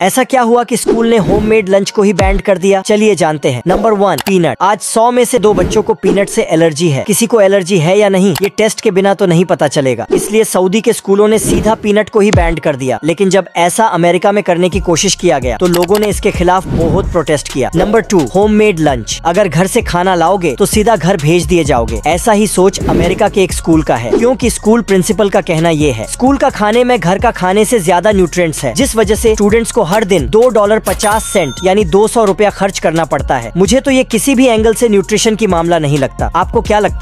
ऐसा क्या हुआ कि स्कूल ने होममेड लंच को ही बैंड कर दिया? चलिए जानते हैं। Number one, peanut. आज सौ में से दो बच्चों को पीनट से एलर्जी है। किसी को एलर्जी है या नहीं, ये टेस्ट के बिना तो नहीं पता चलेगा। इसलिए सऊदी के स्कूलों ने सीधा पीनट को ही बैंड कर दिया। लेकिन जब ऐसा अमेरिका में करने की कोशिश किया गया तो लोगों ने इसके खिलाफ बहुत प्रोटेस्ट किया। Number two home lunch. अगर घर ऐसी खाना लाओगे तो सीधा घर भेज दिए जाओगे। ऐसा ही सोच अमेरिका के एक स्कूल का है। क्यूँकी स्कूल प्रिंसिपल का कहना ये है, स्कूल का खाने में घर का खाने ऐसी ज़्यादा न्यूट्रिएंट्स है, जिस वजह ऐसी स्टूडेंट्स को हर दिन दो डॉलर पचास सेंट, यानी दो सौ रूपया खर्च करना पड़ता है। मुझे तो ये किसी भी एंगल से न्यूट्रिशन की मामला नहीं लगता। आपको क्या लगता है?